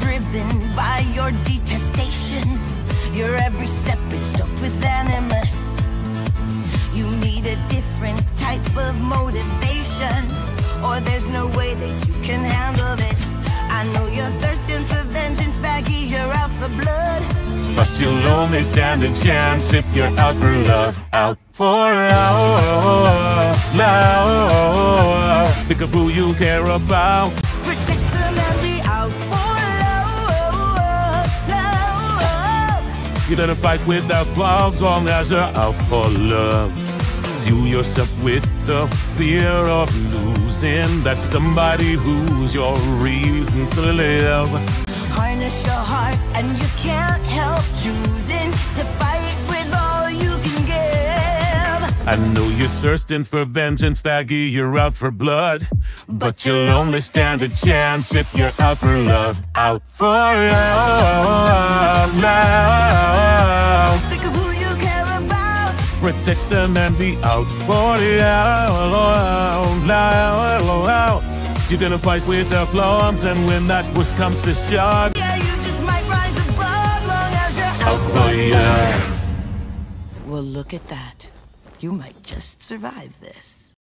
driven by your detestation. Your every step is stoked with animus. You need a different type of motivation, or there's no way that you can handle this. I know you're thirsting for vengeance, Vaggie, you're out for blood. But you'll only stand a chance if you're out for love. Out for. Love. Think of who you care about. You better fight without gloves long as you're out for love. You yourself with the fear of losing that somebody who's your reason to live. Harness your heart, and you can't help choosing to fight with all you can give. I know you're thirsting for vengeance, Vaggie, you're out for blood. But you'll only stand a chance if you're out for love. Out for love, love. Protect them and be out for love, love, love. You're gonna fight with the plums, and when that push comes to shove, Yeah, you just might rise above long as you're out out. for love. Well, look at that. You might just survive this.